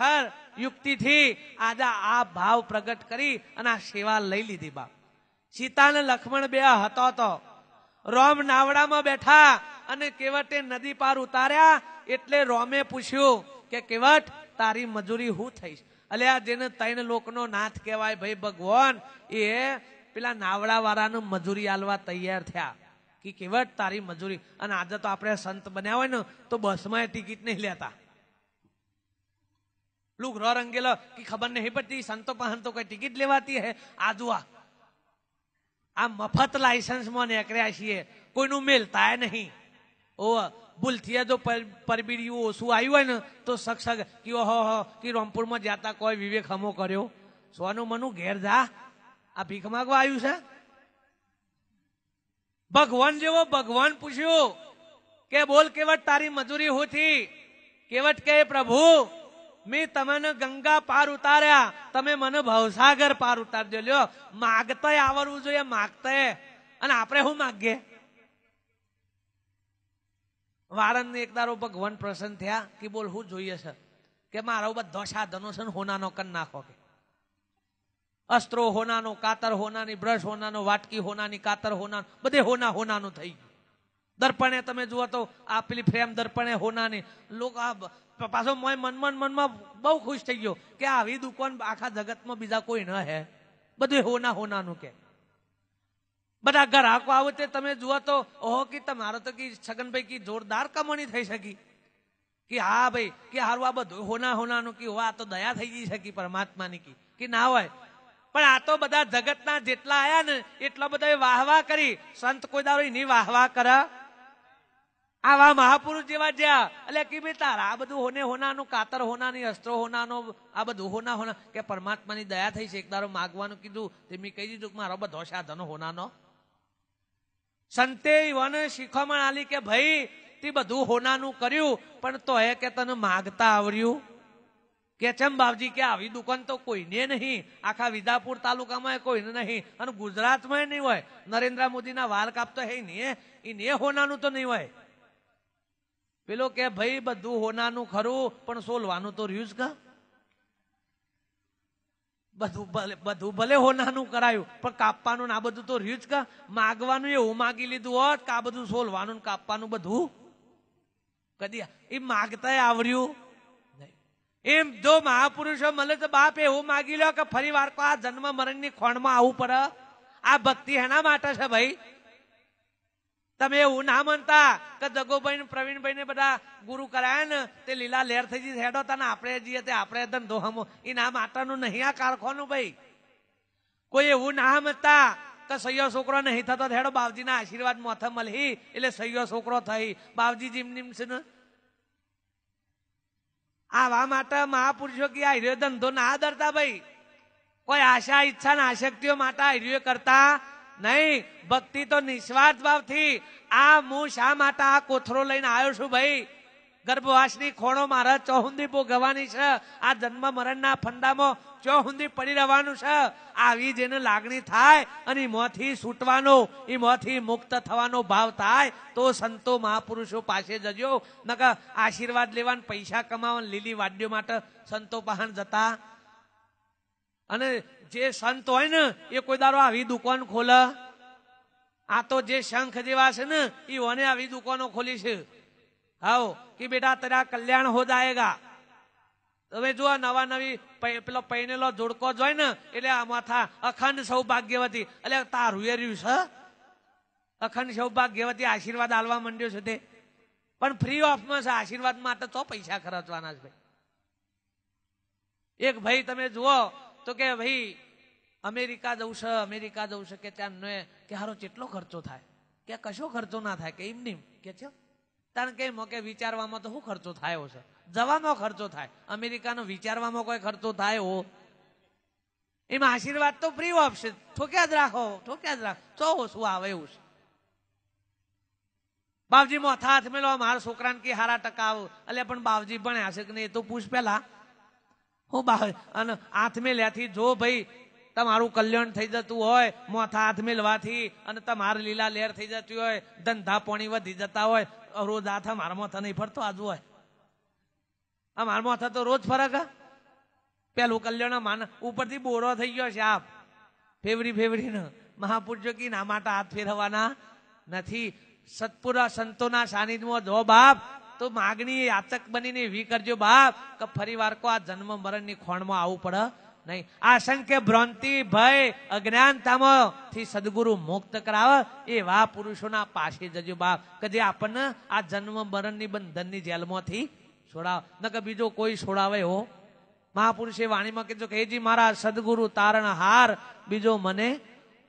ખરેખર યુક્તિથી આજે આ ભાવ પ્રગટ કરી અને આ સેવા લઈ લીધી બાપ. સીતા અને લક્ષ્મણ બે હતો તો. રોમ નાવડામાં બેઠા અને કેવટે નદી પાર ઉતાર્યા એટલે રોમે પૂછ્યું કે કેવટ, તારી મજૂરી હું થઈશ? અલે આ જેને ત્રણ લોકનો નાથ કહેવાય ભાઈ ભગવાન, એ પેલા નાવડા વાળાનું મજૂરી આલવા તૈયાર થયા કે કેવટ, તારી મજૂરી. અને આજે તો આપણે સંત બન્યા હોય ને, તો બસમાં ટિકિટ નહીં લેતા. રંગેલો કે ખબર નહીં પડતી સંતો પાસે તો કઈ ટિકિટ લેવાતી હે આજુ આ આ મફત લાયસન્સમાં નીકળ્યા છીએ કોઈનું મેલતા નહીં ઓ ભૂલથી જો પરબીડિયું ઓછું આવ્યું હોય ને તો સક્ષ કે ઓહો હો કે રામપુરમાં જાતા કોઈ વિવેક હમો કર્યો સોનું મનું ઘેર જા આ ભીખ માગવા આવ્યું છે ભગવાન જેવો ભગવાન પૂછ્યું કે બોલ કેવટ તારી મજૂરી હોતી કેવટ કે પ્રભુ મેં તમને ગંગા પાર ઉતાર્યા. તમે મને ભવસાગર પાર ઉતારજો લ્યો માગતા આવડવું જોઈએ માગતા અને આપણે શું માગીએ? વાળંદ એક દારો ભગવાન પ્રસન્ન થયા કે બોલ, હું જોઈએ છે. કે મારા બધો સાધનો છે હોનાનો કન નાખો કે. અસ્ત્રો હોનાનો, કાતર હોનાની બ્રશ હોનાનો, વાટકી હોનાની, કાતર હોના બધે હોના હોનાનું થઈ ગયું. દર્પણે તમે જુઓ તો આ પેલી ફ્રેમ દર્પણે હોનાની. લોકો આ પાછો મોય મનમાં મનમાં બહુ ખુશ થઈ ગયો કે આવી દુકાન આખા જગતમાં બીજા કોઈ ન હે. બધું હોના હોનાનું કે. બધા ગ્રાહકો આવે તે તમે જુઓ તો, ઓહો, કે તમારો તો કે છગનભાઈ કી જોરદાર કમાણી થઈ શકી. કે હા ભાઈ, કે હારું આ બધું હોના હોનાનું કે આ તો દયા થઈ જઈ શકી પરમાત્માની કી. કે ના હોય. પણ આ તો બધા જગતના જેટલા આયા ને એટલા બધા વાહવા કરી. સંત કોઈ દારો એની વાહવા કરે. આવા મહાપુરુષ જેવા જ્યાં. એટલે કે ભાઈ તારા આ બધું હોને હોનાનું કાતર હોનાની, અસ્ત્રો હોનાનો, આ બધું હોના હોના. કે પરમાત્માની દયા થઈ છે, એક દારો માગવાનું કીધું, તે મેં કહી દીધું મારો બધો સાધનો હોનાનો. સંતે વને શીખવામાં આલી કે ભાઈ, તે બધું હોનાનું કર્યું, પણ તો એ કે તને માગતા આવડ્યું કે ચમ બાપજી, કે આવી દુકાન તો કોઈને નહીં. આખા વિદાપુર તાલુકામાં કોઈને નહીં. અને ગુજરાતમાં નહીં હોય. નરેન્દ્ર મોદીના વાલ કાપતો હે નહીં એ હોનાનું તો નહીં હોય. પેલો કે, ભાઈ, બધું હોનાનું ખરું, પણ સોલવાનું તો રહ્યું જ કા? બધું ભલે બધું ભલે હોનાનું કરાયું, પણ કાપવાનું ને આ બધું તો રહ્યું જ કા? માગવાનું એવું માગી લીધું હોત કે આ બધું સોલવાનું ને કાપવાનું બધું? કદી એ માગતા આવડ્યું એમ જો મહાપુરુષો મળે તો બાપ એવું માગી લો કે ફરી વાર આ જન્મ મરણની ખોણમાં આવવું પડે. આ ભક્તિ એના માટે છે ભાઈ? તમે એવું ના માનતા કે જગોભાઈ પ્રવીણભાઈ ને બધા ગુરુ કરાયા ને, તે લીલા લહેર થઈ જઈ હેડો હતા ને આપણે જઈએ તે આપણે ધંધો હમો. એ ના માતાનું નહીં આ કારખાનું ભાઈ. કોઈ એવું ના સમજતા કે સૈયો છોકરો નહીં થતો હેડો બાવજીના આશીર્વાદ મોથે મળી એટલે સૈયો છોકરો થઈ. બાવજી જીમ નીમ છે આવા માટે મહાપુરુષો કે આ ધંધો ના ધરતા ભાઈ. કોઈ આશા, ઈચ્છા ના આશક્તિઓ માટે આ કરતા નહીં, ભક્તિ તો નિસ્વાર્થ ભાવથી આ હું શા માટે આ કોથરો લઈને આવ્યો છું ભાઈ? ગર્ભવાસની ખોણો મારા ચોહુંદી ભોગવવાની છે. આ જન્મ મરણના ફંડામાં ચોહુંદી પડી રહેવાનું છે. આવી જેને લાગણી થાય અને મોથી છૂટવાનો એ મોથી મુક્ત થવાનો ભાવ થાય, તો સંતો મહાપુરુષો પાસે જજો. નકર આશીર્વાદ લેવાન, પૈસા કમાવા લીલી વાડ્યો માટે સંતો પહાણ જતા અને જે સંત હોય ને, એ કોઈ દારો આવી દુકાન ખોલે. આ તો જે શંખ જેવા છે ને, એ ઓને આવી દુકાનો ખોલી છે. હાઓ કે બેટા તારા કલ્યાણ હો જાયગા. હવે જો નવા નવી પેલો પૈનેલો જોડકો જોઈ ને, એટલે આ માથા અખંડ સૌભાગ્યવતી. એટલે તારું એ રહ્યું છે? અખંડ સૌભાગ્યવતી આશીર્વાદ આલવા માંડ્યો છે તે. પણ ફ્રી ઓફમાં છે, આશીર્વાદ માટે તો પૈસા ખર્ચવાના છે ભાઈ. એક ભાઈ તમે જુઓ તો કે ભાઈ, અમેરિકા જવું છે, અમેરિકા જવું છે, કે ત્યાં કે હારો કેટલો ખર્ચો થાય? કે કશો ખર્ચો ના થાય, કે એમ નહીં કે છે? કારણ કે મોકે વિચારવામાં તો શું ખર્ચો થયો છે? જવાનો ખર્ચો થાય. અમેરિકાનો વિચારવામાં કોઈ ખર્ચો થાય? એમાં આશીર્વાદ તો ફ્રી છે. ઠોક્યા જ રાખો, ઠોક્યા જ રાખો. તો શું આવે એવું છે? બાપજી મોથા હાથ મેળવા મારા છોકરાને કે હારા ટકા આવો. એટલે પણ બાપજી ભણ્યા છે કે નહીં એ તો પૂછ પેલા હું બા અને હાથમે મેલ્યાથી જો ભાઈ તમારું કલ્યાણ થઈ જતું હોય, મોથા હાથ મેલવાથી અને તમારે લીલા લેર થઈ જતી હોય, ધંધા પોણી વધી જતા હોય રોજ હાથ મારા મોથા નહીં ફરતો આજુ હોય આ મારમાં તો રોજ ફરક પેલું કલ્યાણ માન ઉપરથી બોરો થઈ ગયો છે આપ. ફેવરી ફેવરી ને મહાપુરુષો કી ના માટે હાથ ફેરવવાના નથી. સતપુરા સંતોના સાનિધ્યમાં જો બાપ તો માગણી યાચક બનીને વી કરજો બાપ, કે ફરી વાર કો આ જન્મ મરણની ખોણમાં આવવું પડે નહીં. આશંક્ય ભ્રાંતિ, ભય, અજ્ઞાનતામાં થી સદગુરુ મુક્ત કરાવે એવા પુરુષોના પાસે જજો બાપ. કે જે આપણને આ જન્મ મરણની બંધનની જેલમાંથી છોડાવ. ન કે બીજો કોઈ છોડાવે હો. મહાપુરુષે વાણીમાં કીધું કે હેજી મારા સદગુરુ, તારણ હાર, બીજો મને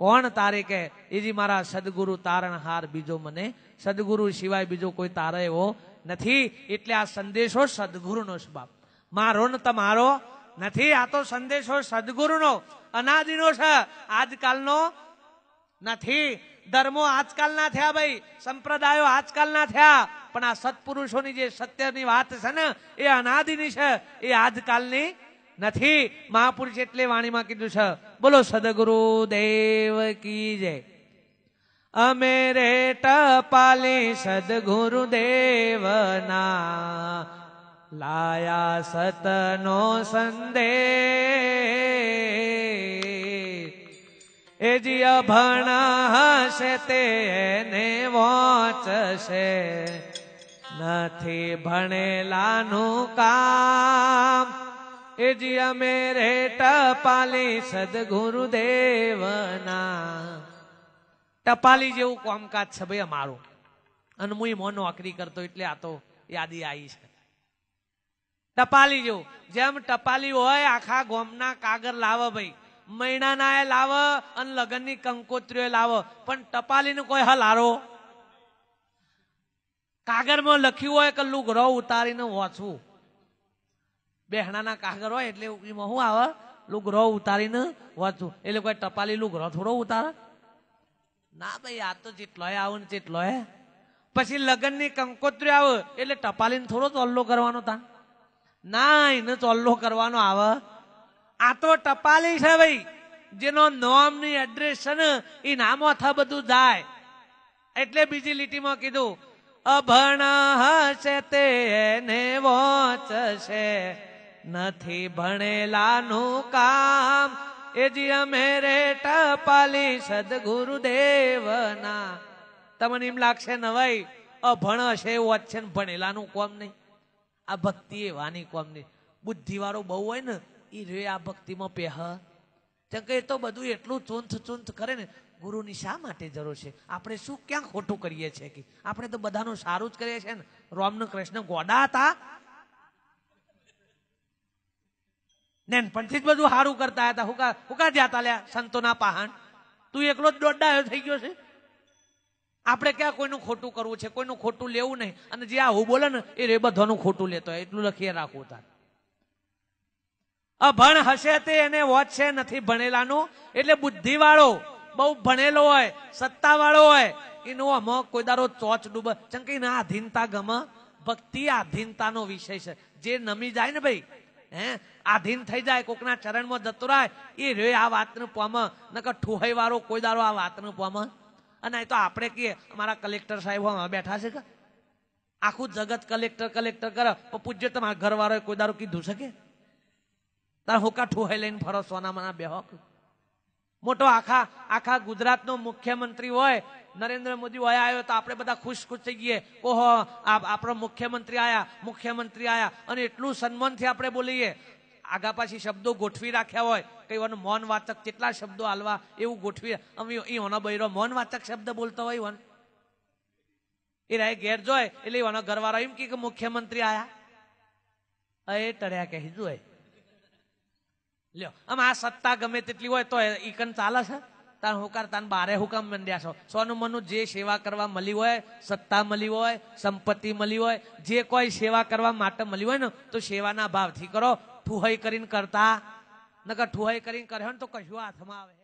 કોણ તારે કે એજી મારા સદગુરુ તારણહાર બીજો મને. સદગુરુ સિવાય બીજો કોઈ તારે એવો નથી. એટલે આ સંદેશો સદગુરુનો છે બાપ. મારો ને તમારો નથી, આ તો સંદેશો સદગુરુનો, અનાદિનો છે. આજકાલનો નથી. ધર્મો આજકાલના થયા ભાઈ. સંપ્રદાયો આજકાલના થયા. પણ આ સત્પુરુષોની જે સત્યની વાત છે ને, એ અનાદિની છે. એ આજકાલની નથી. મહાપુરુષ એટલે વાણીમાં કીધું છે, બોલો સદગુરુ દેવ કી જય. અમે રે ટપાલી સદગુરુ દેવના. લાયા સતનો સંદેશ. એ જી હશે તેને વાંચશે. નથી ભણેલાનું કામ. એ જિયા અમે રે ટપાલી સદગુરુ દેવના ટપાલી જેવું કામકાજ છે ભાઈ અમારું. અને હું મો નોકરી કરતો એટલે આ તો યાદી આવી છે. ટપાલી જેવું. જેમ ટપાલી હોય, આખા ગોમના કાગર લાવે ભાઈ. મહિનાના એ લાવો અને લગ્નની કંકોત્રીઓ લાવો. પણ ટપાલીને કોઈ હલ હારો? કાગળમાં લખ્યું હોય કે લુગરો ઉતારીને વાંચવું બેહણાના કાગળ હોય એટલે એમાં શું આવે? લુગરો ઉતારીને વાંચું એટલે કોઈ ટપાલી લુગરો થોડો ઉતારે. ના ભાઈ, આ તો જેટલો આવે ને જેટલો પછી લગનની કંકોત્રી આવે, એટલે ટપાલીને થોડો ચોલ્લો કરવાનો તા ના, એને ચોલ્લો કરવાનો આવે. આ તો ટપાલી છે ભાઈ, જેનો નોમની એડ્રેસ છે ને એ નામો થા બધું જાય. એટલે બીજી લીટીમાં કીધું, અભણ હશે તેને વોચશે. નથી ભણેલાનું કામ. એ જી અમે રે ટપાલી સદગુરુ દેવના તમને એમ લાગશે નવાઈ અભણ હશે એવું છે ભણેલાનું કોમ નહીં. આ ભક્તિ એવાની કોમ નહીં. બુદ્ધિવાળો બહુ હોય ને એ રે આ ભક્તિમાં પેહ. કેમ કે એ તો બધું એટલું ચૂંથ ચૂંથ કરે ને, ગુરુની શા માટે જરૂર છે? આપણે શું ક્યાં ખોટું કરીએ છીએ કે? આપણે તો બધાનું સારું જ કરીએ છીએ ને. રોમનું કૃષ્ણ ગોડા હતા. નેનપણથી જ બધું સારું કરતા હતા. હુકા હુકા જ્યાં લ્યા સંતોના પહાણ. તું એકલો જ દોડાયો થઈ ગયો છે? આપણે ક્યાં કોઈનું ખોટું કરવું છે? કોઈનું ખોટું લેવું નહીં. અને જે આ હું બોલે ને, એ બધાનું ખોટું લેતો એટલું લખીએ રાખવું તાર. અભણ હશે તે એને વોચ છે, નથી ભણેલાનું. એટલે બુદ્ધિ વાળો બહુ ભણેલો હોય સત્તા વાળો હોય, એનો અમો કોઈ દારો ચોચ ડૂબે. ચંકી ના આધીનતા ગમ, ભક્તિ આધીનતાનો વિષય છે. જે નમી જાય ને ભાઈ હે? આધીન થઈ જાય, કોકના ચરણમાં જતો રહે. એ રે, આ વાતનું પમ. નકર ઠુહાઈ વાળો કોઈ દારો આ વાતનું પમ. અને તો આપણે કહીએ, અમારા કલેક્ટર સાહેબ બેઠા છે કે? આખું જગત કલેક્ટર કલેક્ટર કરે. પૂજ્ય તમારા ઘરવાળાએ કોઈ દારો કીધું છે કે? હુકા હોકા ઠુહાઈ લઈને ફરો, સોનામાં બેહો. મોટો આખા આખા ગુજરાતનો મુખ્યમંત્રી હોય નરેન્દ્ર મોદી હોય આવ્યો તો આપણે બધા ખુશ ખુશ થઈ ગઈએ. ઓહો આપણો મુખ્યમંત્રી આયા મુખ્યમંત્રી આયા. અને એટલું સન્માનથી આપણે બોલીએ. આગા પાછી શબ્દો ગોઠવી રાખ્યા હોય. કઈ મૌન વાચક કેટલા શબ્દો હાલવા એવું ગોઠવી અમે ઈઓનો બૈરો મૌન વાચક શબ્દ બોલતો હોય વન. એ રાય ઘેર જોય, એટલે એનો ઘરવાળો એમ કે મુખ્યમંત્રી આયા. એ ટર્યા કહી જોય લ્યો, આમ આ સત્તા ગમે તેટલી હોય તો ઈકન ચાલે છે? તાર હુકાર તાન બારે હુકામ મંડ્યા છો. સોનું મનું જે સેવા કરવા મળી હોય, સત્તા મળી હોય, સંપત્તિ મળી હોય, જે કોઈ સેવા કરવા માટે મળી હોય ને, તો સેવાના ભાવથી કરો. ઠુહાઈ કરીને કરતા. નકર ઠુહાઈ કરીને કરે ને તો કશું હાથમાં આવે.